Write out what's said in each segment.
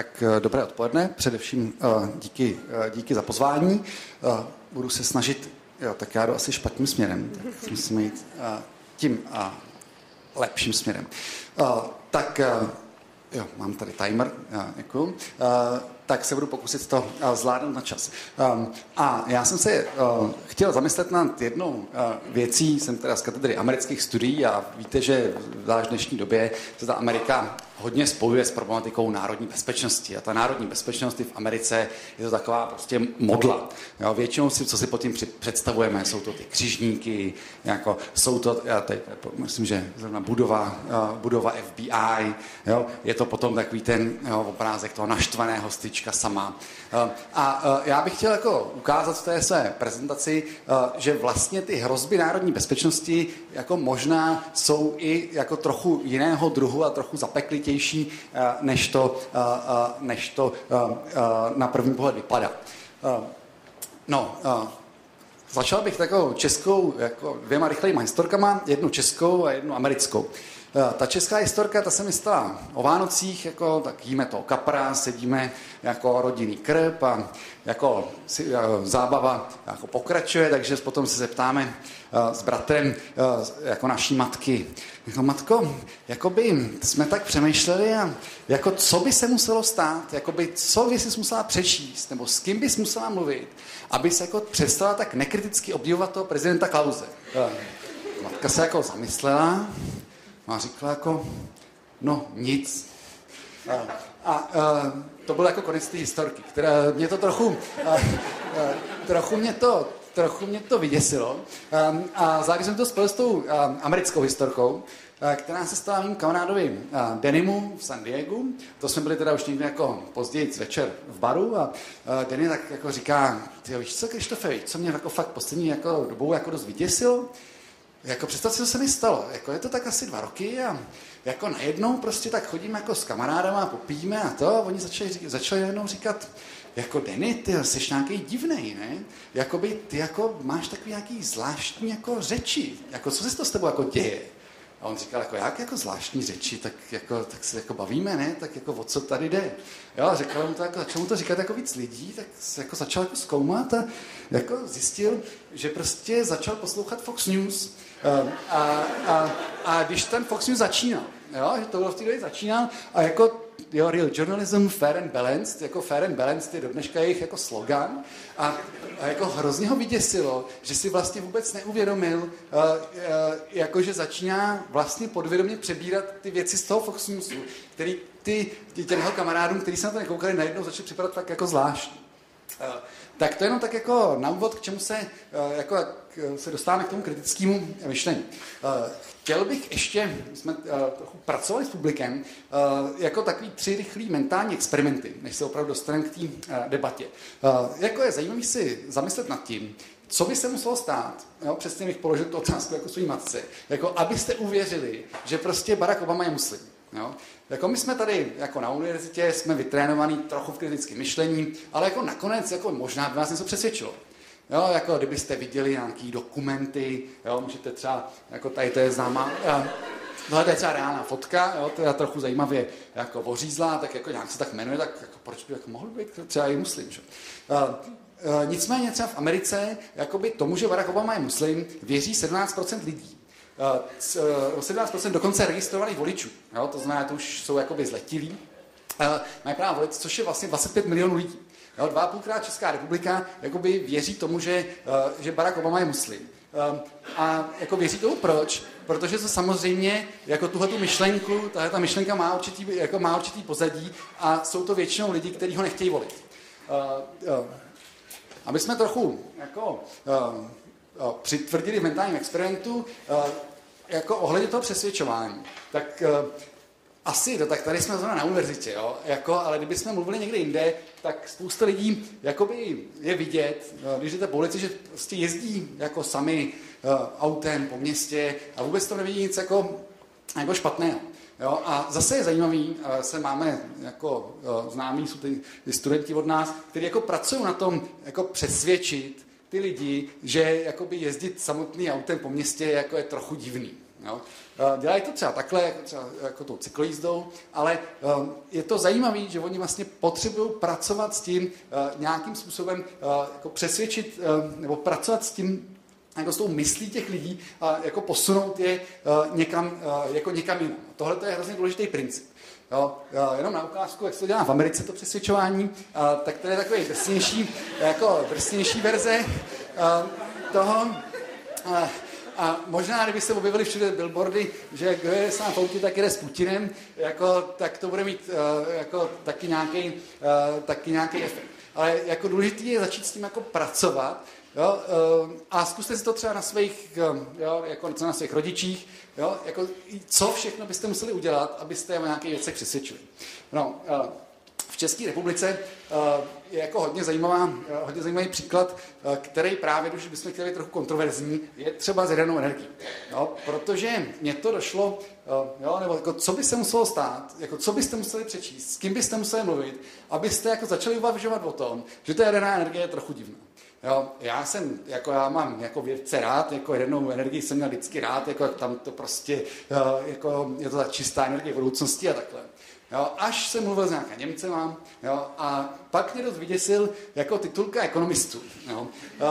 tak eh, dobré odpoledne, především uh, díky, uh, díky za pozvání. Uh, budu se snažit, jo, tak já jdu asi špatným směrem, tak musíme jít uh, tím uh, lepším směrem. Uh, tak uh, jo, mám tady timer, uh, děkuji. Uh, tak se budu pokusit to uh, zvládnout na čas. Um, a já jsem se uh, chtěl zamyslet nad jednou uh, věcí, jsem teda z katedry amerických studií a víte, že v dnešní době se ta Amerika hodně spojuje s problematikou národní bezpečnosti. A ta národní bezpečnost v Americe je to taková prostě modla. Jo, většinou si, co si pod tím představujeme, jsou to ty křižníky, jako, jsou to, já teď, myslím, že zrovna budova, budova FBI, jo, je to potom takový ten jo, obrázek toho naštvaného styčka sama. A já bych chtěl jako ukázat v té své prezentaci, že vlastně ty hrozby národní bezpečnosti jako možná jsou i jako trochu jiného druhu a trochu zapeklitější složitější, eh, než to, eh, eh, než to na první pohled vypadá. No, začal bych takovou českou, jako dvěma rychlejma historkama, jednu českou a jednu americkou. Ta česká historka, ta se mi stala o Vánocích, jako, tak jíme to kapra, sedíme jako rodinný krb a jako si, zábava jako pokračuje, takže potom se zeptáme s bratrem jako naší matky, jako matko, jakoby jsme tak přemýšleli a jako co by se muselo stát, jakoby co by si musela přečíst, nebo s kým bys musela mluvit, aby se jako přestala tak nekriticky obdivovat toho prezidenta Klauze. Matka se jako zamyslela a říkala jako, no nic. A, a, a to byl jako konec té historky, která mě to trochu, a, a, trochu mě to trochu mě to vyděsilo. A zároveň jsem to spojil s tou americkou historkou, která se stala mým kamarádovi Denimu v San Diego. To jsme byli teda už někdy jako později večer v baru a Denny tak jako říká, ty víš co, Krištofe, co mě jako fakt poslední jako dobou jako dost vyděsilo? Jako představ si, co se mi stalo. Jako je to tak asi dva roky a jako najednou prostě tak chodíme jako s kamarádama, popíme a to a oni začali, začali jednou říkat, jako Denny, ty jsi nějaký divný, ne? Jakoby ty jako máš takový nějaký zvláštní jako řeči. Jako co se to s tebou jako děje? A on říkal, jako jak jako zvláštní řeči, tak, jako, tak se jako bavíme, ne? Tak jako o co tady jde? Jo, a říkal mu to, jako, začal mu to říkat jako víc lidí, tak se jako začal jako zkoumat a jako zjistil, že prostě začal poslouchat Fox News. Um, a, a, a, když ten Fox News začínal, jo, že to bylo v té době začínal a jako jo, real journalism, fair and balanced, jako fair and balanced je do dneška jejich jako slogan a, a jako hrozně ho vyděsilo, že si vlastně vůbec neuvědomil, uh, uh, jako že začíná vlastně podvědomě přebírat ty věci z toho Fox Newsu, který ty, ty těm jeho kamarádům, kteří se na to nekoukali, najednou začali připadat tak jako zvláštní. Uh, tak to jenom tak jako na úvod, k čemu se, jako, se dostáváme k tomu kritickému myšlení. Chtěl bych ještě, jsme trochu pracovali s publikem, jako takový tři rychlý mentální experimenty, než se opravdu dostaneme k té debatě. Jako je zajímavý si zamyslet nad tím, co by se muselo stát, jo, přesně bych položil tu otázku jako svým matce, jako abyste uvěřili, že prostě Barack Obama je muslim. Jo? Jako my jsme tady jako na univerzitě, jsme vytrénovaní trochu v kritickém myšlení, ale jako nakonec jako možná by vás něco přesvědčilo. Jo, jako kdybyste viděli nějaký dokumenty, jo, můžete třeba, jako tady to je známá, No, to je třeba reálná fotka, jo, to je trochu zajímavě jako ořízlá, tak jako nějak se tak jmenuje, tak jako proč by jako mohl být třeba i muslim, že? Uh, uh, nicméně třeba v Americe, jakoby tomu, že Barack Obama je muslim, věří 17% lidí. 17% eh, dokonce registrovaných voličů. Jo? To znamená, to už jsou jakoby zletilí. Eh, mají právo volit, což je vlastně 25 milionů lidí. Jo? Dva a půlkrát Česká republika jakoby věří tomu, že, eh, že Barack Obama je muslim. A jako věří tomu proč? Protože to samozřejmě, jako tuhle tu myšlenku, tahle ta myšlenka má určitý, jako má určitý pozadí a jsou to většinou lidi, kteří ho nechtějí volit. Aby jsme trochu jako, přitvrdili v mentálním experimentu, jako ohledně toho přesvědčování, tak uh, asi, to, tak tady jsme zrovna na univerzitě, jo, jako, ale kdybychom mluvili někde jinde, tak spousta lidí jakoby je vidět, uh, když jdete po ulici, že prostě jezdí jako sami uh, autem po městě a vůbec to nevidí nic jako, jako špatného. Jo, a zase je zajímavý, se máme jako známí, jsou ty studenti od nás, kteří jako pracují na tom jako přesvědčit ty lidi, že jakoby jezdit samotný autem po městě jako je trochu divný. Jo? Dělají to třeba takhle, jako, třeba, jako tou cyklojízdou, ale um, je to zajímavé, že oni vlastně potřebují pracovat s tím uh, nějakým způsobem, uh, jako přesvědčit uh, nebo pracovat s tím, jako s tou myslí těch lidí a jako posunout je uh, někam, jako někam jinam. Tohle to je hrozně důležitý princip. Jo, jenom na ukázku, jak se to dělá v Americe, to přesvědčování, a, tak to je takový drsnější, jako drsnější verze a, toho. A, a možná, kdybyste objevili všude billboardy, že kdo je sám v tak jde s Putinem, jako, tak to bude mít jako, taky nějaký taky nějaký efekt. Ale jako důležité je začít s tím jako pracovat, Jo, uh, a zkuste si to třeba na svých, jo, jako na svých rodičích, jo, jako, co všechno byste museli udělat, abyste je o nějakých věcech přesvědčili. No, uh, v České republice je jako hodně, zajímavá, hodně zajímavý příklad, který právě, když bychom chtěli trochu kontroverzní, je třeba s jadernou energií. Jo, protože mně to došlo, jo, nebo jako, co by se muselo stát, jako, co byste museli přečíst, s kým byste museli mluvit, abyste jako začali uvažovat o tom, že ta jaderná energie je trochu divná. Jo, já jsem, jako já mám jako vědce rád, jako jednou energii jsem měl vždycky rád, jako tam to prostě, jako je to ta čistá energie budoucnosti a takhle. Jo, až jsem mluvil s nějakým Němcem, jo, a pak mě dost vyděsil jako titulka ekonomistů, jo,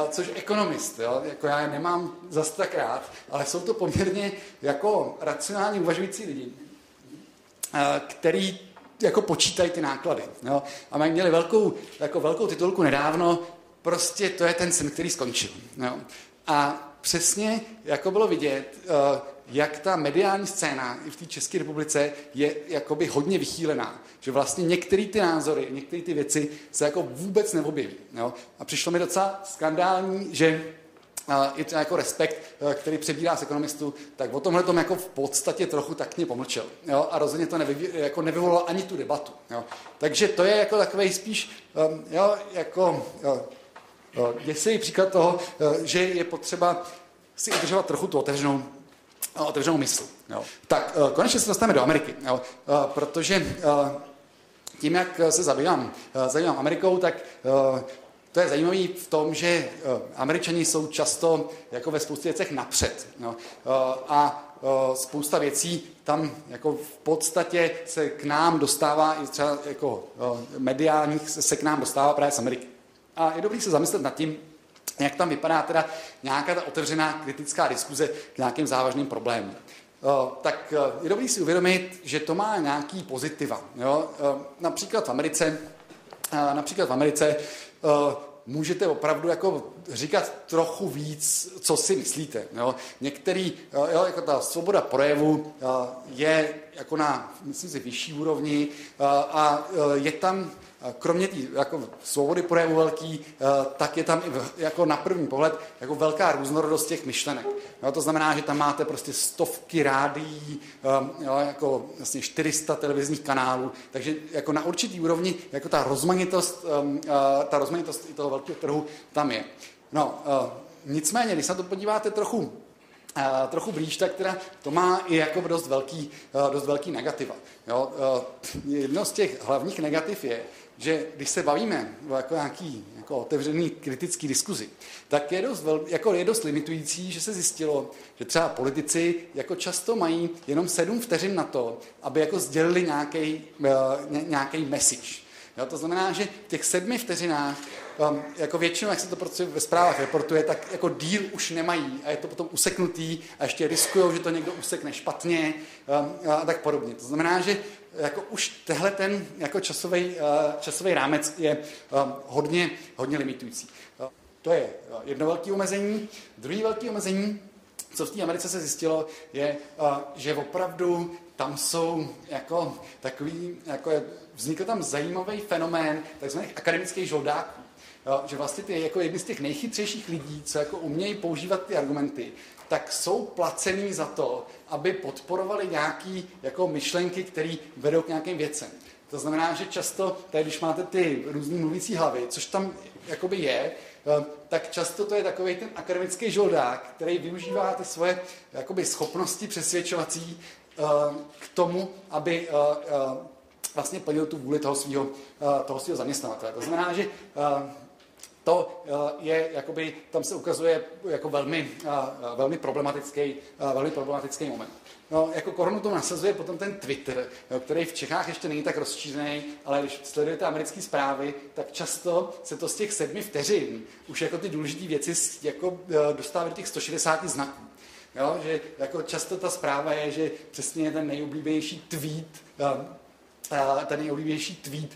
což ekonomist, jo, jako já je nemám zas tak rád, ale jsou to poměrně jako racionálně uvažující lidi, který jako počítají ty náklady. Jo. A mají měli velkou, jako velkou titulku nedávno, prostě to je ten sen, který skončil. Jo. A přesně jako bylo vidět, eh, jak ta mediální scéna i v té České republice je jakoby hodně vychýlená. Že vlastně některé ty názory, některé ty věci se jako vůbec neobjeví. Jo? A přišlo mi docela skandální, že je to jako respekt, eh, který přebírá z ekonomistů, tak o tomhle tom jako v podstatě trochu tak mě pomlčel. Jo? A rozhodně to nevy, jako nevyvolalo ani tu debatu. Jo? Takže to je jako takový spíš, um, jo, jako jo, děsivý příklad toho, eh, že je potřeba si udržovat trochu tu otevřenou, eh, otevřenou mysl. Jo. Tak eh, konečně se dostaneme do Ameriky, jo, protože tím, jak se zabývám, zabývám Amerikou, tak to je zajímavé v tom, že američani jsou často jako ve spoustě věcech napřed. Jo. A spousta věcí tam jako v podstatě se k nám dostává, i třeba jako mediálních se k nám dostává právě z Ameriky. A je dobrý se zamyslet nad tím, jak tam vypadá teda nějaká ta otevřená kritická diskuze k nějakým závažným problémům. Tak e, je dobrý si uvědomit, že to má nějaký pozitiva. Jo? E, například v Americe, e, například v Americe můžete opravdu jako říkat trochu víc, co si myslíte. Jo? Některý, jo, jako ta svoboda projevu je jako na, myslím si, vyšší úrovni a je tam kromě té jako svobody projevu velký, eh, tak je tam jako na první pohled jako velká různorodost těch myšlenek. Jo, to znamená, že tam máte prostě stovky rádií, eh, jo, jako vlastně 400 televizních kanálů, takže jako na určitý úrovni jako ta rozmanitost, eh, ta rozmanitost i toho velkého trhu tam je. No, nicméně, když se na to podíváte trochu trochu blíž, tak teda to má i jako dost velký, dost velký negativa. Jo? Jedno z těch hlavních negativ je, že když se bavíme o jako nějaký jako otevřený kritický diskuzi, tak je dost, vel, jako je dost limitující, že se zjistilo, že třeba politici jako často mají jenom sedm vteřin na to, aby jako sdělili nějaký, nějaký message. Jo, to znamená, že v těch sedmi vteřinách, um, jako většinou, jak se to prostě ve zprávách reportuje, tak jako díl už nemají a je to potom useknutý a ještě riskují, že to někdo usekne špatně um, a tak podobně. To znamená, že jako už tehle ten jako časový, uh, časový rámec je um, hodně, hodně limitující. Uh, to je jedno velké omezení. Druhý velké omezení, co v té Americe se zjistilo, je, že opravdu tam jsou jako takový, jako je, vznikl tam zajímavý fenomén takzvaných akademických žoldáků. Že vlastně ty jako jedni z těch nejchytřejších lidí, co jako umějí používat ty argumenty, tak jsou placený za to, aby podporovali nějaké jako myšlenky, které vedou k nějakým věcem. To znamená, že často, tady, když máte ty různý mluvící hlavy, což tam jakoby je, eh, tak často to je takový ten akademický žoldák, který využívá ty svoje jakoby, schopnosti přesvědčovací eh, k tomu, aby eh, vlastně plnil tu vůli toho svého toho zaměstnavatele. To znamená, že to je, jakoby, tam se ukazuje jako velmi, velmi, problematický, velmi problematický moment. No, jako korunu to nasazuje potom ten Twitter, jo, který v Čechách ještě není tak rozšířený, ale když sledujete americké zprávy, tak často se to z těch sedmi vteřin už jako ty důležité věci jako dostávají do těch 160 znaků. Jo, že jako často ta zpráva je, že přesně ten nejoblíbenější tweet, ten nejoblíbenější tweet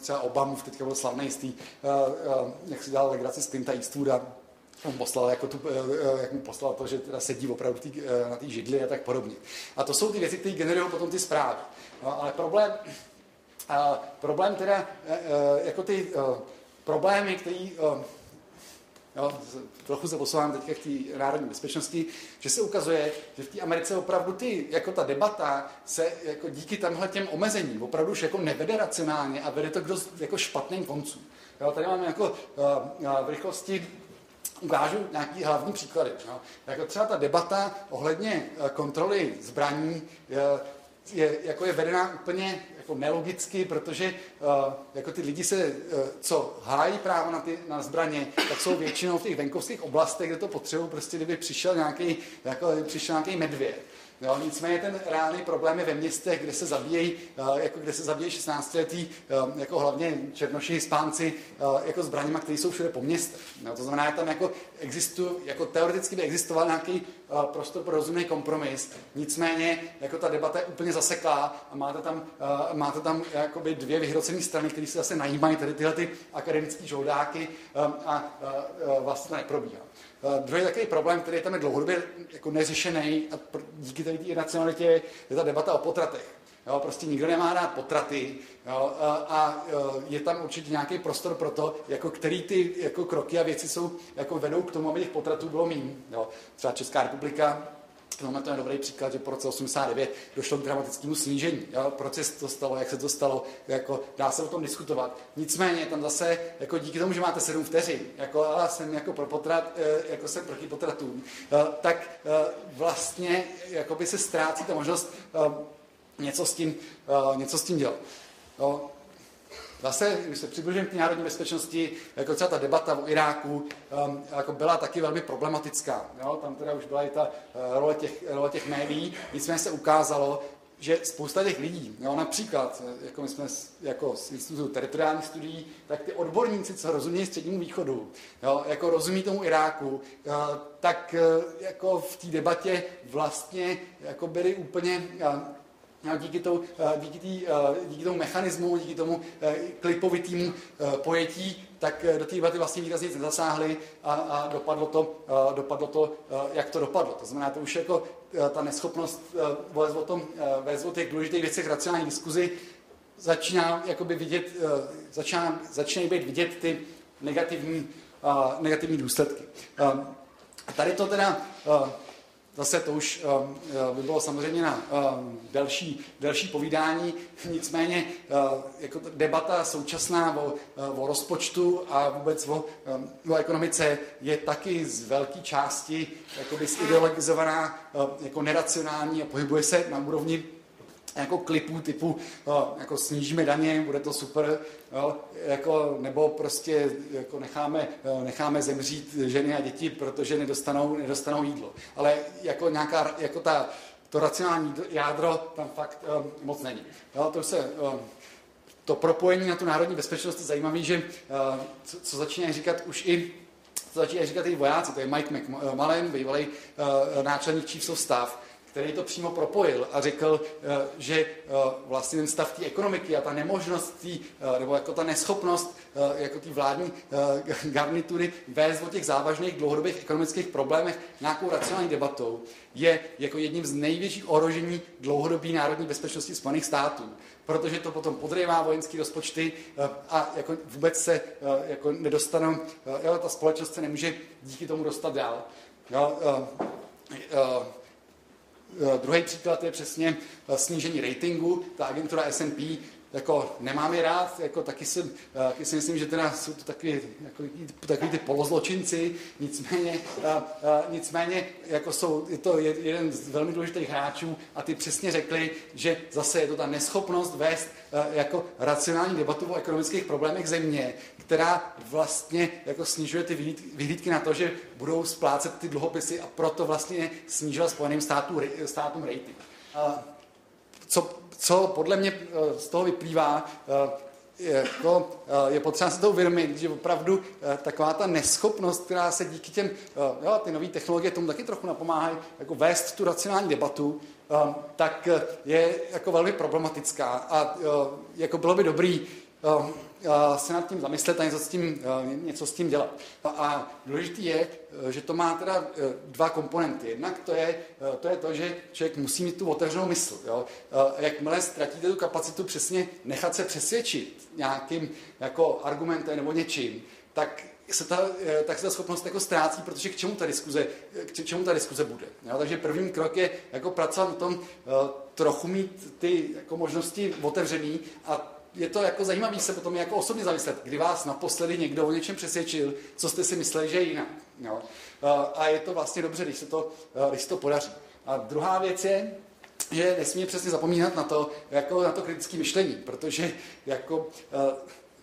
třeba Obamův teďka byl slavný z uh, uh, jak si dal legraci z Clinta Eastwooda, mu poslal, jako tu, jak mu poslal to, že teda sedí opravdu tý, na té židli a tak podobně. A to jsou ty věci, které generují potom ty zprávy. No, ale problém, problém teda, jako ty problémy, které Jo, trochu se posouvám teď k té národní bezpečnosti, že se ukazuje, že v té Americe opravdu ty, jako ta debata se jako díky tamhle těm omezením opravdu už jako nevede racionálně a vede to k dost jako špatným koncům. Jo, tady máme jako uh, v rychlosti ukážu nějaký hlavní příklady. Jo. Jako třeba ta debata ohledně kontroly zbraní je, jako je vedená úplně jako nelogicky, protože uh, jako ty lidi se, uh, co hájí právo na, ty, na zbraně, tak jsou většinou v těch venkovských oblastech, kde to potřebují, prostě kdyby přišel nějaký, jako, přišel nějaký medvěd. Jo, nicméně ten reálný problém je ve městech, kde se zabíjejí, eh, jako kde se zabíjejí 16 letý, jako hlavně černoši, spánci, jako zbraněma, které jsou všude po městech. Jo, to znamená, že tam jako existuje, jako teoreticky by existoval nějaký prostor pro rozumný kompromis. Nicméně jako ta debata je úplně zaseklá a máte tam, máte tam jakoby dvě vyhrocené strany, které se zase najímají tady tyhle ty akademické žoldáky a vlastně to neprobíhá. Druhý takový problém, který tam je dlouhodobě jako neřešený a díky té iracionalitě je ta debata o potratech. Jo, prostě nikdo nemá rád potraty jo, a, a je tam určitě nějaký prostor pro to, jako který ty jako kroky a věci jsou, jako vedou k tomu, aby těch potratů bylo méně. Třeba Česká republika Máme to je dobrý příklad, že po roce 89 došlo k dramatickému snížení. Jo? Proč se to stalo, jak se to stalo, jako, dá se o tom diskutovat. Nicméně tam zase, jako díky tomu, že máte 7 vteřin, jako, a jsem jako pro potrat, eh, jako jsem proti potratům, eh, tak eh, vlastně by se ztrácí ta možnost něco s tím, něco s tím dělat. No, Zase, když se přibližujeme k národní bezpečnosti, jako třeba ta debata o Iráku um, jako byla taky velmi problematická. Jo? Tam teda už byla i ta uh, role, těch, role těch médií, nicméně se ukázalo, že spousta těch lidí, jo, například, jako my jsme jako z Institutu teritoriálních studií, tak ty odborníci, co rozumí střednímu východu, jo, jako rozumí tomu Iráku, uh, tak jako v té debatě vlastně jako byli úplně Díky, tou, eh, díky, tý, eh, díky tomu mechanismu, díky tomu eh, klipovitému pojetí, tak do té debaty vlastně výrazně nezasáhli a, a dopadlo, to, dopadlo to, jak to dopadlo. To znamená, to už jako ta neschopnost vést o, tom, vést o těch důležitých věcech racionální diskuzi začíná jakoby vidět, začíná, začínají být vidět ty negativní, negativní důsledky. Tady to teda Zase to už um, uh, by bylo samozřejmě na um, delší povídání, nicméně uh, jako debata současná o, uh, o rozpočtu a vůbec o, um, o ekonomice je taky z velké části jakoby zideologizovaná jako neracionální a pohybuje se na úrovni jako klipů typu no, jako snížíme daně, bude to super, jako, nebo prostě jako necháme, necháme zemřít ženy a děti, protože nedostanou, nedostanou jídlo. Ale jako nějaká, jako ta, to racionální jádro tam fakt um, moc není. Jo, to se, um, to propojení na tu národní bezpečnost je zajímavé, že uh, co, co začínají říkat už i co začínají říkat i vojáci, to je Mike McMullen, bývalý uh, náčelník of Staff, který to přímo propojil a řekl, eh, že eh, vlastně ten stav té ekonomiky a ta nemožnost, tý, eh, nebo jako ta neschopnost jako té vládní garnitury vést o těch závažných dlouhodobých ekonomických problémech nějakou racionální debatou je jako jedním z největších ohrožení dlouhodobé národní bezpečnosti Spojených států protože to potom podrývá vojenské rozpočty a jako vůbec se jako nedostanou, jo, ta společnost se nemůže díky tomu dostat dál. Jo, druhý příklad je přesně eh, snížení ratingu. Ta agentura S&P jako nemám je rád, jako taky, si, taky si myslím, že teda jsou to takový, jako, takový ty polozločinci, nicméně, a, a, nicméně jako jsou, je to jeden z velmi důležitých hráčů a ty přesně řekli, že zase je to ta neschopnost vést a, jako racionální debatu o ekonomických problémech země, která vlastně jako snižuje ty vyhlídky na to, že budou splácet ty dluhopisy a proto vlastně snížila Spojeným státům, státům rating. A, co co podle mě eh, z toho vyplývá, eh, je, to, eh, je potřeba si to uvědomit, že opravdu taková ta neschopnost, která se díky těm, jo, ty nové technologie tomu taky trochu napomáhají, jako vést tu racionální debatu, tak je jako velmi problematická. A jako bylo by dobrý se nad tím zamyslet a něco s tím, něco s tím dělat. A důležité je, že to má teda dva komponenty. Jednak to je to, je to že člověk musí mít tu otevřenou mysl. Jo? Jakmile ztratíte tu kapacitu přesně nechat se přesvědčit nějakým jako argumentem nebo něčím, tak se ta, tak se ta schopnost jako ztrácí, protože k čemu ta diskuze, k čemu ta diskuze bude. Jo? Takže první krok je jako pracovat na tom, trochu mít ty jako možnosti otevřený a je to jako zajímavé se potom jako osobně zamyslet, kdy vás naposledy někdo o něčem přesvědčil, co jste si mysleli, že je jinak. Jo? A je to vlastně dobře, když se to, když se to podaří. A druhá věc je, že nesmí přesně zapomínat na to, jako na to kritické myšlení, protože jako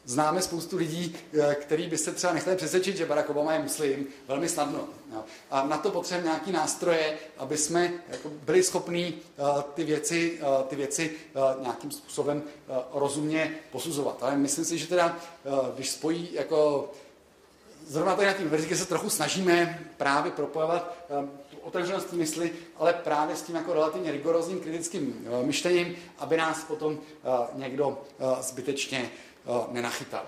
známe spoustu lidí, eh, který by se třeba nechtěli přesvědčit, že Barack Obama je muslim, velmi snadno. A na to potřebujeme nějaký nástroje, aby jsme jako byli schopní uh, ty věci, uh, ty věci nějakým způsobem rozumně posuzovat. Ale myslím si, že teda, když spojí jako zrovna tady na té univerzitě se trochu snažíme právě propojovat tu otevřenost mysli, ale právě s tím jako relativně rigorózním kritickým myšlením, aby nás potom někdo zbytečně nenachytal.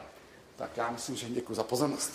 Tak já myslím, že děkuji za pozornost.